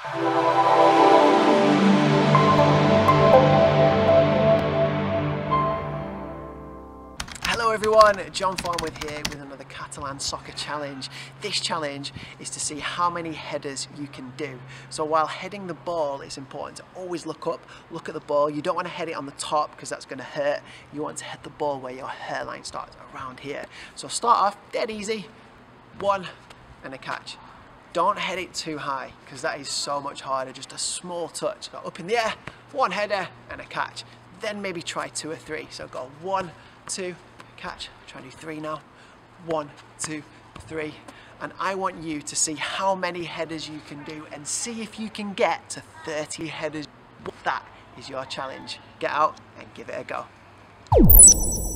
Hello everyone, John Farnworth here with another Catalan Soccer Challenge. This challenge is to see how many headers you can do. So while heading the ball, it's important to always look up, look at the ball. You don't want to head it on the top because that's going to hurt. You want to head the ball where your hairline starts, around here. So start off dead easy, one and a catch. Don't head it too high because that is so much harder, just a small touch. So up in the air, one header and a catch. Then maybe try two or three. So go one, two, catch. Try to do three now. One, two, three. And I want you to see how many headers you can do and see if you can get to 30 headers. That is your challenge. Get out and give it a go.